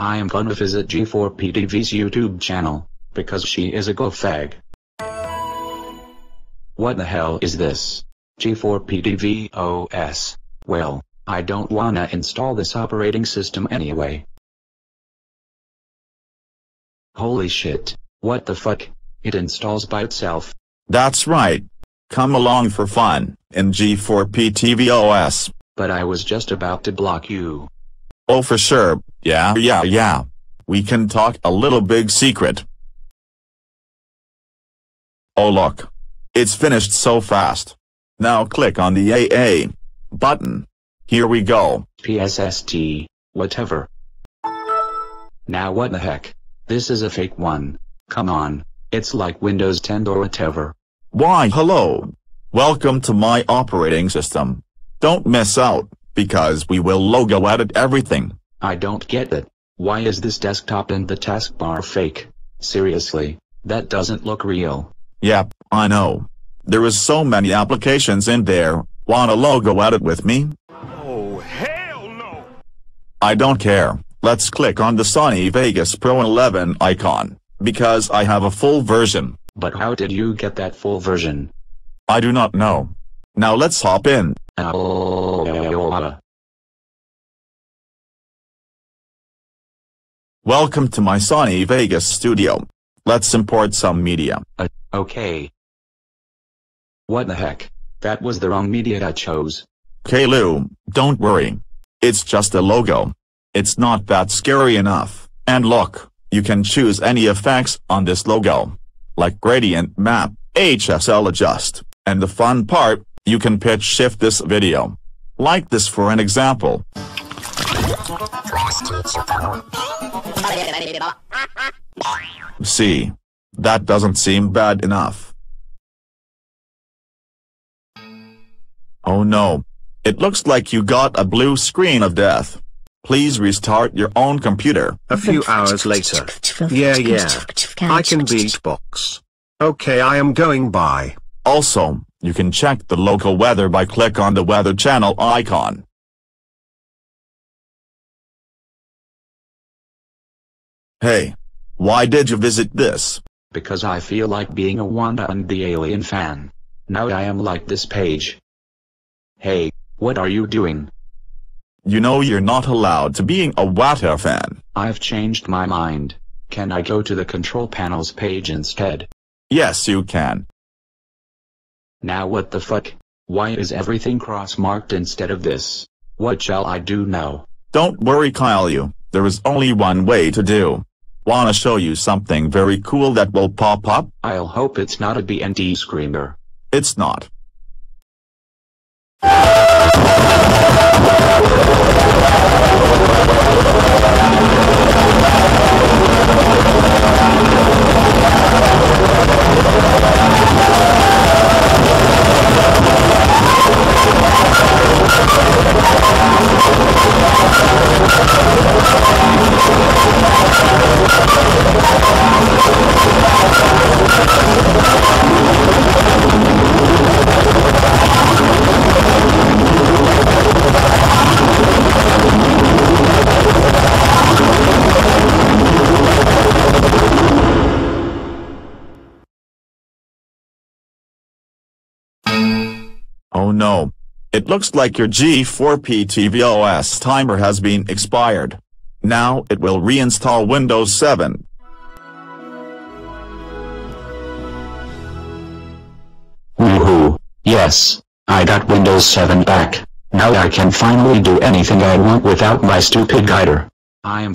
I am gonna visit G4PTV's YouTube channel, because she is a go fag. What the hell is this? G4PTV OS. Well, I don't wanna install this operating system anyway. Holy shit, what the fuck? It installs by itself. That's right. Come along for fun, in G4PTVOS. But I was just about to block you. Oh for sure, yeah yeah yeah. We can talk a little big secret. Oh look. It's finished so fast. Now click on the AA button. Here we go. PSST, whatever. Now what the heck? This is a fake one. Come on, it's like Windows 10 or whatever. Why hello. Welcome to my operating system. Don't miss out, because we will logo edit everything. I don't get it. Why is this desktop and the taskbar fake? Seriously, that doesn't look real. Yep, I know. There is so many applications in there, wanna logo edit with me? Oh, hell no! I don't care, let's click on the Sony Vegas Pro 11 icon, because I have a full version. But how did you get that full version? I do not know. Now let's hop in. Oh, Welcome to my Sony Vegas studio. Let's import some media. uh, okay. What the heck? That was the wrong media I chose. Kalu, don't worry. It's just a logo. It's not that scary enough. And look, you can choose any effects on this logo. Like gradient map, HSL adjust, and the fun part, you can pitch shift this video. Like this for an example. See. That doesn't seem bad enough. Oh no. It looks like you got a blue screen of death. Please restart your own computer. A few hours later. Yeah, yeah. I can beatbox. Okay, I am going by. Also, you can check the local weather by click on the weather channel icon. Hey, why did you visit this? Because I feel like being a Wanda and the Alien fan. Now I am like this page. Hey, what are you doing? You know you're not allowed to being a Wata fan. I've changed my mind. Can I go to the control panels page instead? Yes you can. Now what the fuck? Why is everything cross-marked instead of this? What shall I do now? Don't worry Kyle you, there is only one way to do. Wanna show you something very cool that will pop up? I'll hope it's not a BND screamer. It's not. Oh no. It looks like your G4P tvOS timer has been expired. Now it will reinstall Windows 7. Woohoo! Yes, I got Windows 7 back. Now I can finally do anything I want without my stupid guider. I am